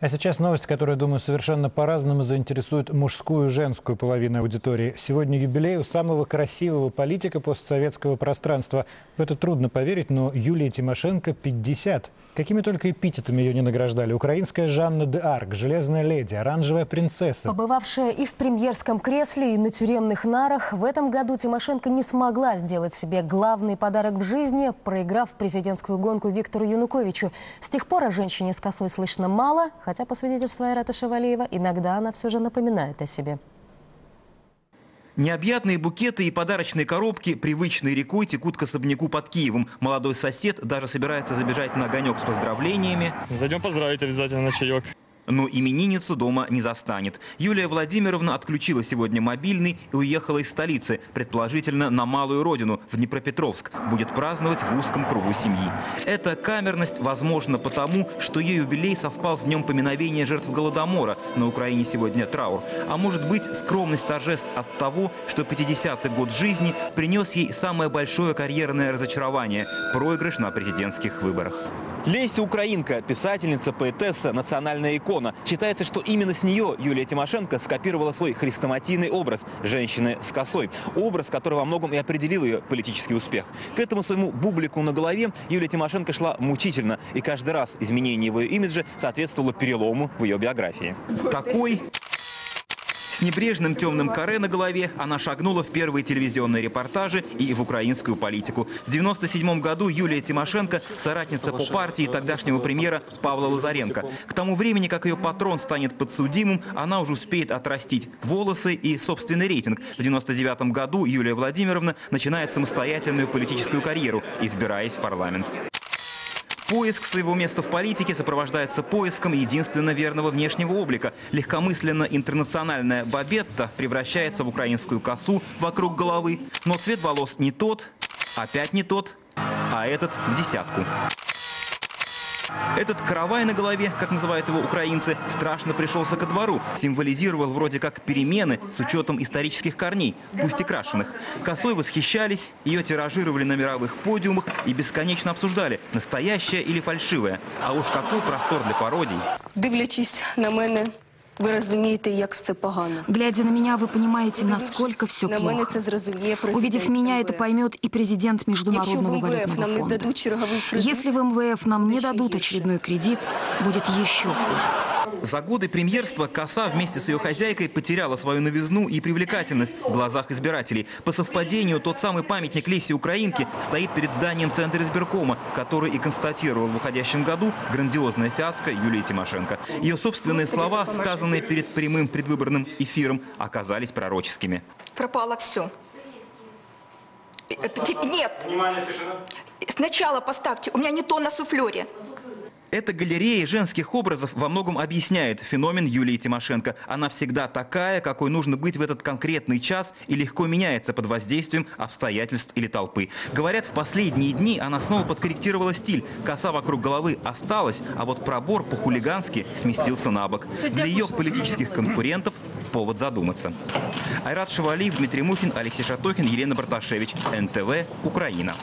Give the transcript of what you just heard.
А сейчас новость, которая, думаю, совершенно по-разному заинтересует мужскую и женскую половину аудитории. Сегодня юбилей у самого красивого политика постсоветского пространства. В это трудно поверить, но Юлии Тимошенко 50. Какими только эпитетами ее не награждали. Украинская Жанна де Арк, Железная леди, Оранжевая принцесса. Побывавшая и в премьерском кресле, и на тюремных нарах, в этом году Тимошенко не смогла сделать себе главный подарок в жизни, проиграв президентскую гонку Виктору Януковичу. С тех пор о женщине с косой слышно мало, хотя, по свидетельству Айрата Шавалиева, иногда она все же напоминает о себе. Необъятные букеты и подарочные коробки привычной рекой текут к особняку под Киевом. Молодой сосед даже собирается забежать на огонек с поздравлениями. Зайдем поздравить обязательно на чаек но именинницу дома не застанет. Юлия Владимировна отключила сегодня мобильный и уехала из столицы, предположительно на малую родину, в Днепропетровск. Будет праздновать в узком кругу семьи. Эта камерность возможна потому, что ее юбилей совпал с днем поминовения жертв Голодомора. На Украине сегодня траур. А может быть скромность торжеств от того, что 50-й год жизни принес ей самое большое карьерное разочарование – проигрыш на президентских выборах. Леся Украинка, писательница, поэтесса, национальная икона. Считается, что именно с нее Юлия Тимошенко скопировала свой хрестоматийный образ женщины с косой. Образ, который во многом и определил ее политический успех. К этому своему бублику на голове Юлия Тимошенко шла мучительно. И каждый раз изменение в ее имидже соответствовало перелому в ее биографии. Такой с небрежным темным каре на голове она шагнула в первые телевизионные репортажи и в украинскую политику. В 1997 году Юлия Тимошенко, соратница по партии тогдашнего премьера Павла Лазаренко. К тому времени, как ее патрон станет подсудимым, она уже успеет отрастить волосы и собственный рейтинг. В 1999 году Юлия Владимировна начинает самостоятельную политическую карьеру, избираясь в парламент. Поиск своего места в политике сопровождается поиском единственно верного внешнего облика. Легкомысленно интернациональная бабетта превращается в украинскую косу вокруг головы. Но цвет волос не тот, опять не тот, а этот в десятку. Этот каравай на голове, как называют его украинцы, страшно пришелся ко двору, символизировал вроде как перемены с учетом исторических корней, пусть и крашеных. Косой восхищались, ее тиражировали на мировых подиумах и бесконечно обсуждали, настоящая или фальшивая. А уж какой простор для пародий. Дивлячись на мене, Ви розумієте, як все погано. Глядя на меня, вы понимаете, насколько все на мене плохо. це зрозуміє президент Увидев меня, это МВФ. поймет и президент Якщо в Международного МВФ нам валютного не фонда. дадуть черговий кредит, Если в МВФ нам не будет еще дадут хуже. очередной кредит, будет еще хуже. За годы премьерства коса вместе с ее хозяйкой потеряла свою новизну и привлекательность в глазах избирателей. По совпадению, тот самый памятник Лесе Украинки стоит перед зданием Центра избиркома, который и констатировал в уходящем году грандиозная фиаско Юлии Тимошенко. Ее собственные слова, сказанные перед прямым предвыборным эфиром, оказались пророческими. пропало все. Нет. Сначала поставьте. У меня не то на суфлере. Эта галерея женских образов во многом объясняет феномен Юлии Тимошенко. Она всегда такая, какой нужно быть в этот конкретный час и легко меняется под воздействием обстоятельств или толпы. Говорят, в последние дни она снова подкорректировала стиль. Коса вокруг головы осталась, а вот пробор по-хулигански сместился на бок. Для ее политических конкурентов повод задуматься. Айрат Шавалиев, Дмитрий Мухин, Алексей Шатохин, Елена Барташевич. НТВ, Украина.